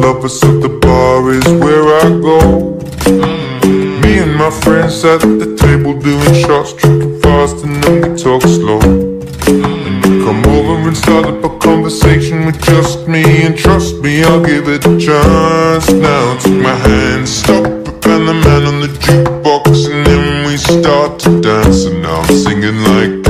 lovers, so the bar is where I go. Me and my friends at the table doing shots, tripping fast, and then we talk slow. And come over and start up a conversation with just me, and trust me, I'll give it a chance. Now take my hand, stop, and the man on the jukebox, and then we start to dance. And now I'm singing like,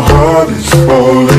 Heart is falling